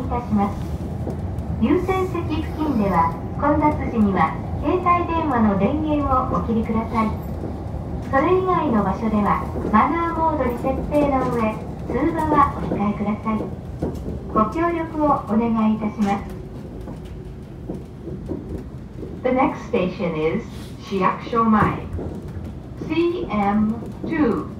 いたします。優先席付近では混雑時には携帯電話の電源をお切りください。それ以外の場所ではマナーモードに設定の上通話はお控えください。ご協力をお願いいたします。The next station is Shiakusho-mai CM2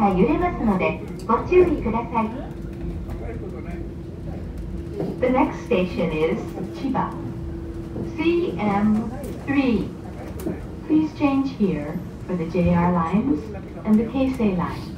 が揺れますのでご注意ください The next station is Chiba CM3 Please change here for the JR lines and the Keisei line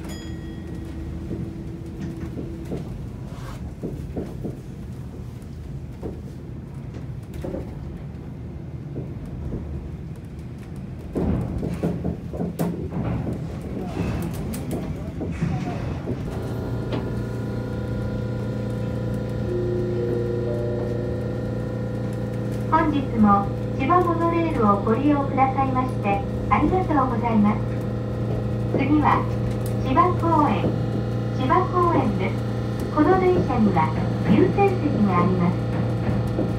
ご利用くださいましてありがとうございます。次は千葉公園。千葉公園です。この電車には優先席があります。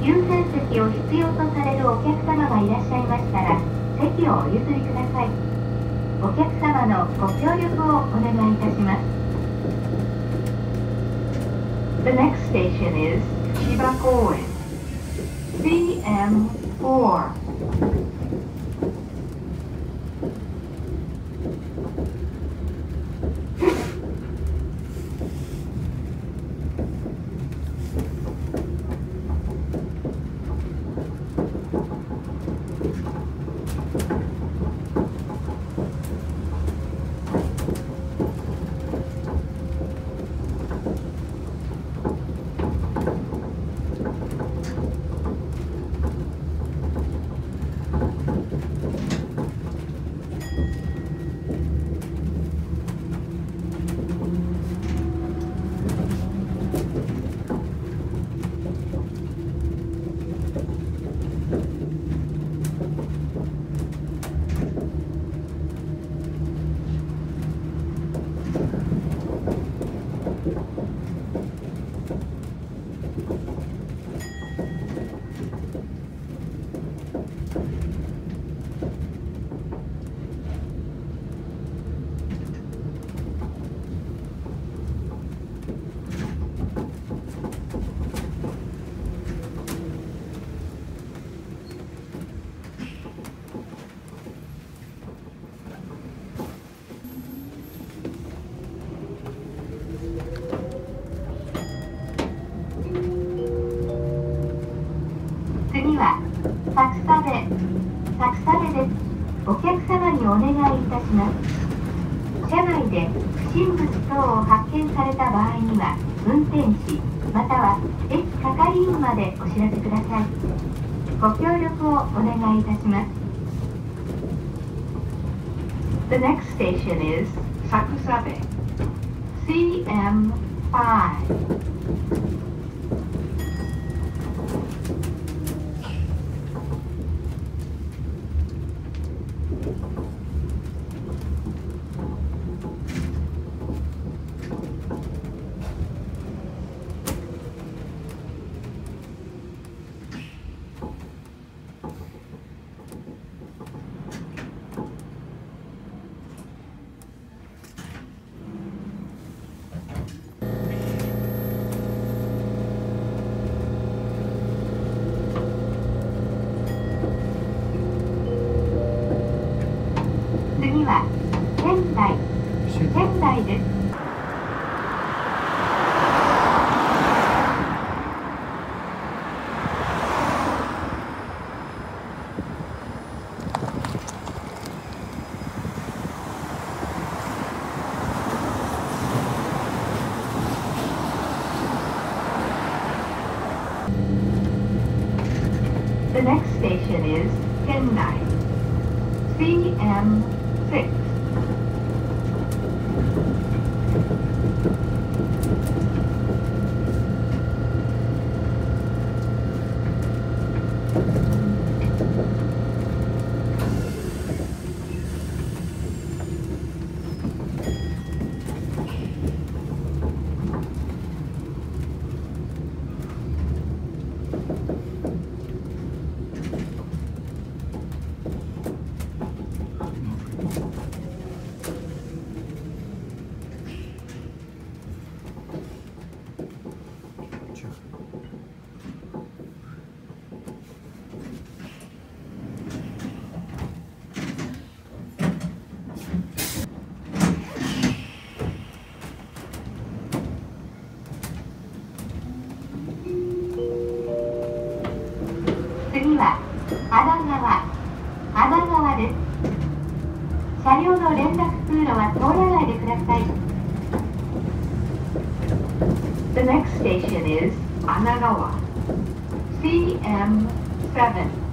優先席を必要とされるお客様がいらっしゃいましたら席をお譲りください。お客様のご協力をお願いいたします。The next station is 千葉公園。CM4 Thank you. サクサベサクサベですお客様にお願いいたします。車内で不審物等を発見された場合には運転士または駅係員までお知らせください。ご協力をお願いいたします。The next station is Sakusabe CM5 次は穴川穴川です。車両の連絡通路は通らないでください。The next station is Anagawa CM7「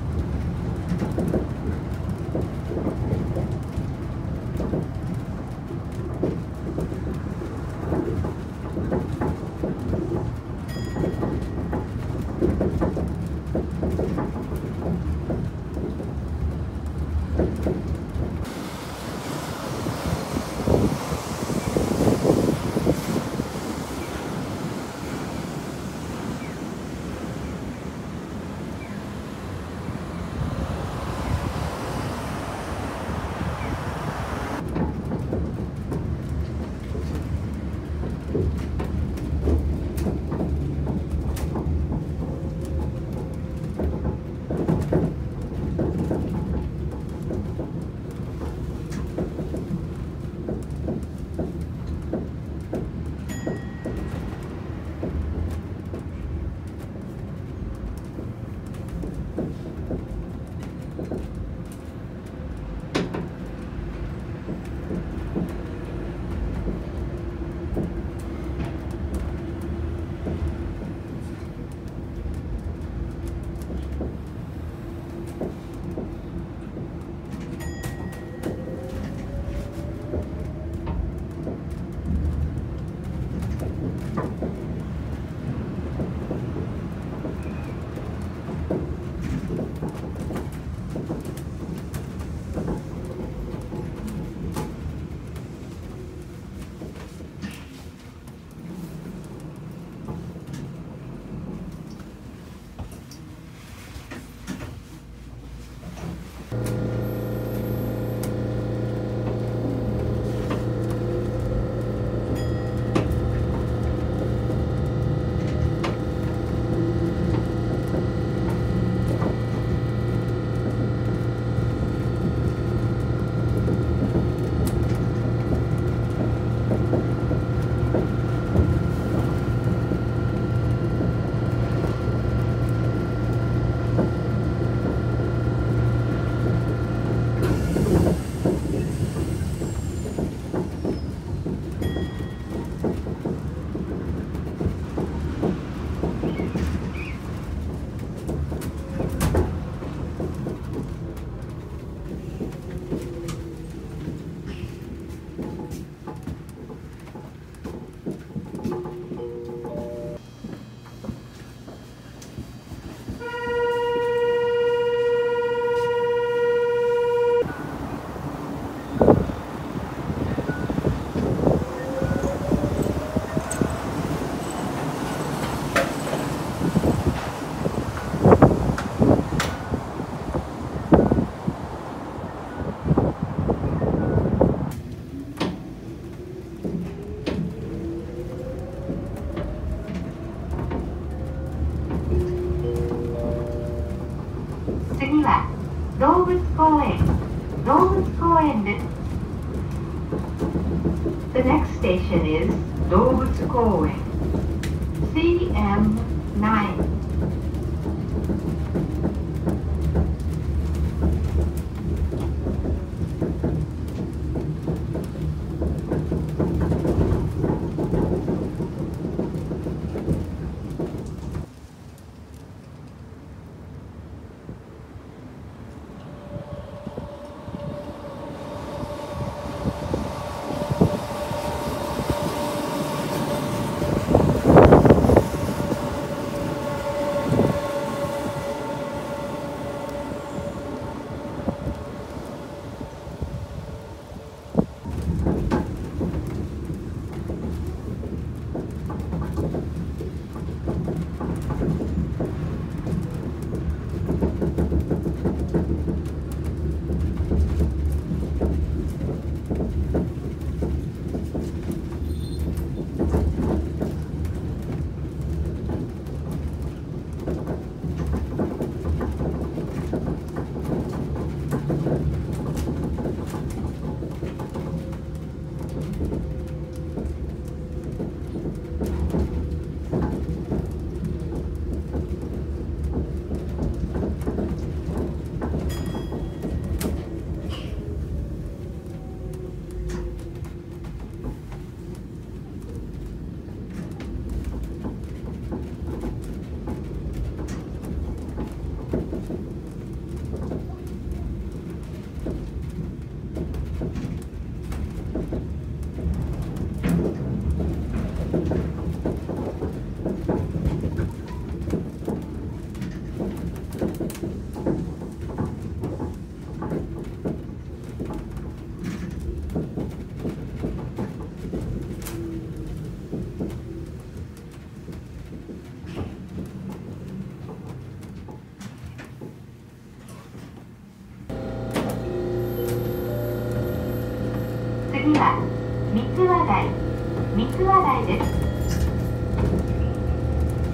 station is 動物公園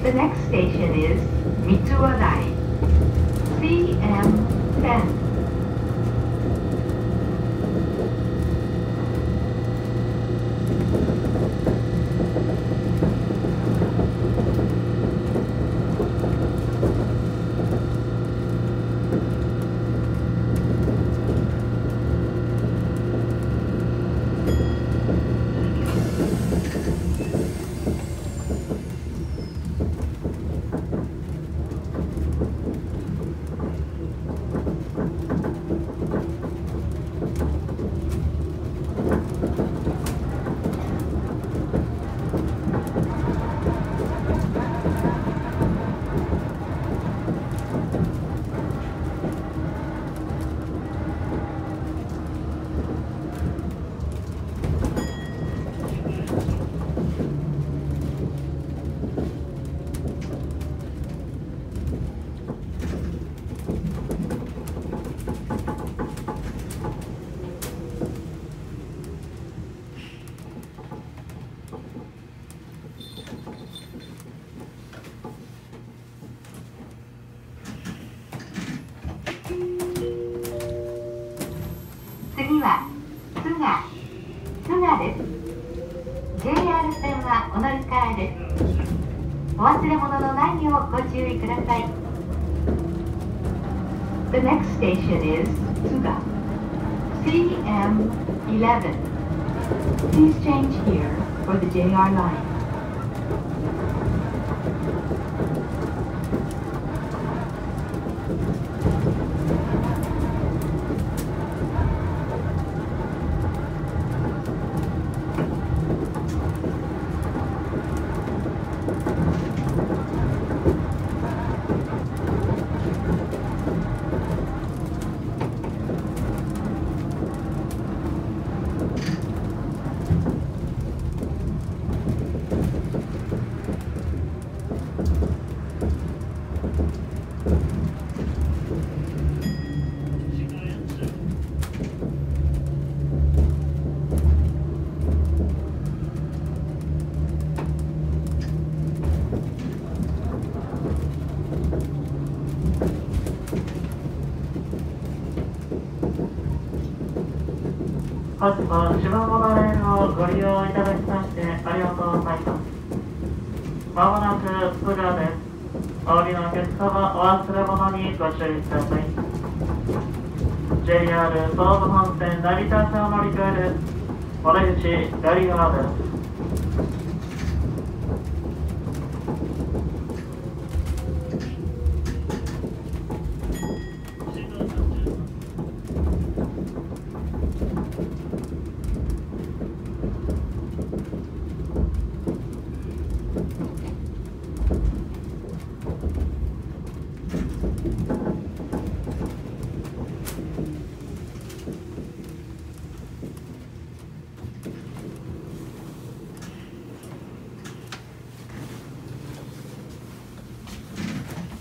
The next station is Mitsuwadai. CM 10. The next station is Tsuga. CM11. Please change here for the JR line. 本日も芝モノレールをご利用いただきましてありがとうございます。まもなく通過です。お降りのお客様、お忘れ物にご注意ください。JR 東武本線成田線を乗り換える森口ガリ側です。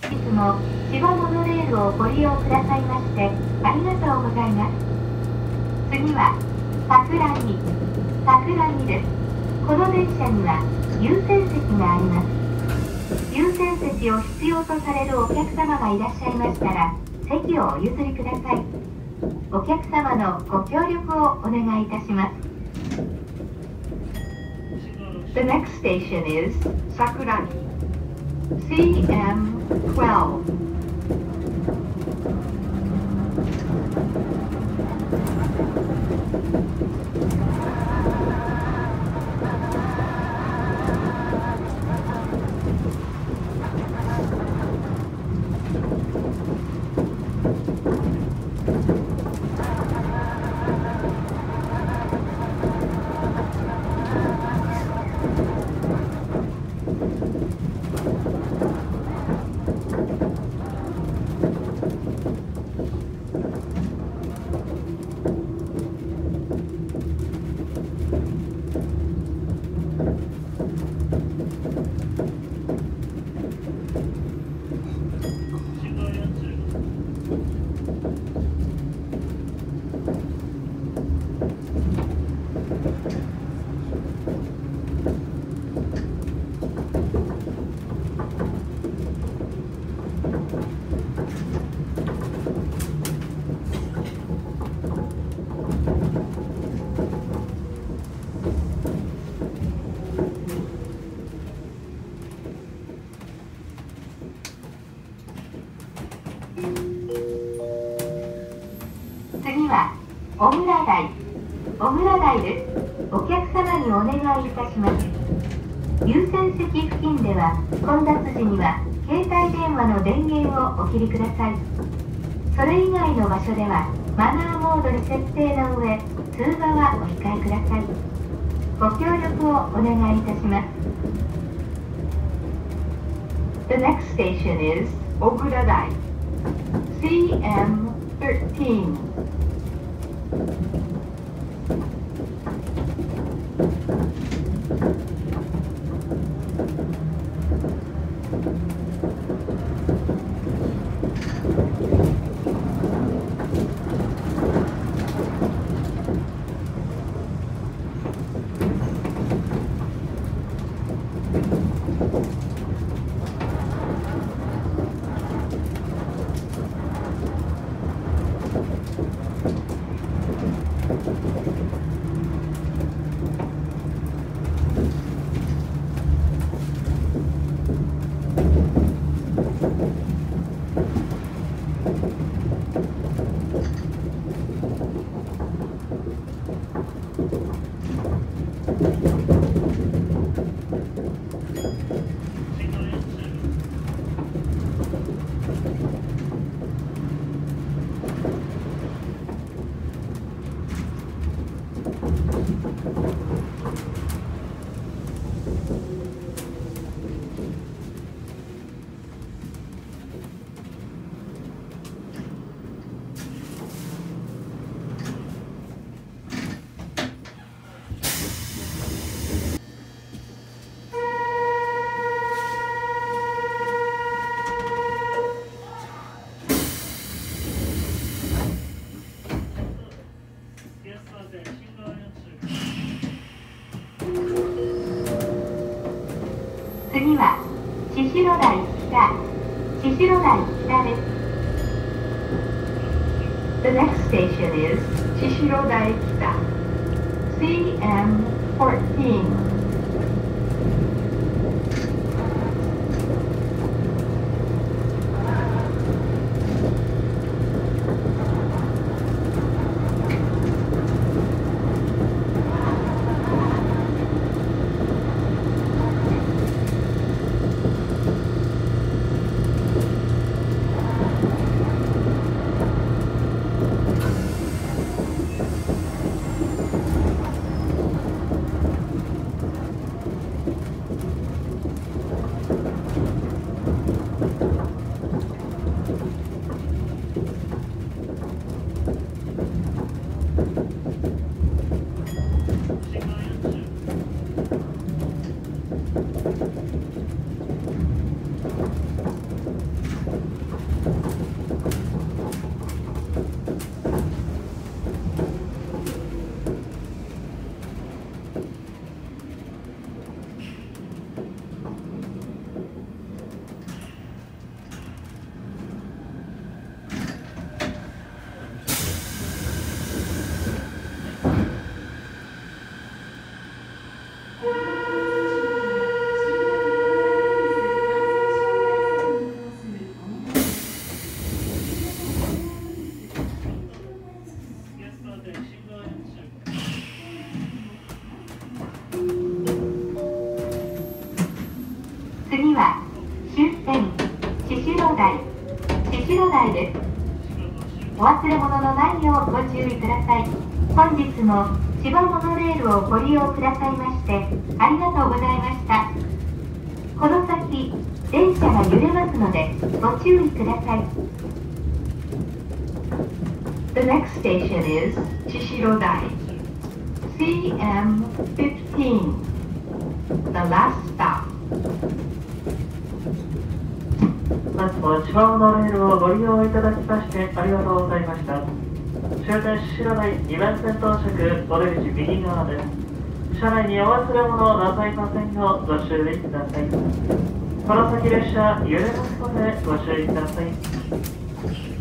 いつも千葉モノレールをご利用くださいましてありがとうございます。次は桜木。桜木です。この電車には優先席があります。優先席を必要とされるお客様がいらっしゃいましたら席をお譲りください。お客様のご協力をお願いいたします。The next station is Sakuragi CM12. いたします。優先席付近では混雑時には携帯電話の電源をお切りください。それ以外の場所ではマナーモードに設定の上通話はお控えください。ご協力をお願いいたします。The next station is Oguradai CM13 次は宍戸台北宍戸台北です The next station is 宍戸台北 CM14 次は終点宍戸台宍戸台ですお忘れ物のないようご注意ください。本日も千葉モノレールをご利用くださいましてありがとうございました。この先電車が揺れますのでご注意ください。The next station is Chishirodai. CM15 The last stop 本日も千葉モノレールをご利用いただきましてありがとうございました。終点白台2番線到着、お出口右側です。車内にお忘れ物をなさいませんようご注意ください。この先列車揺れますのでご注意ください。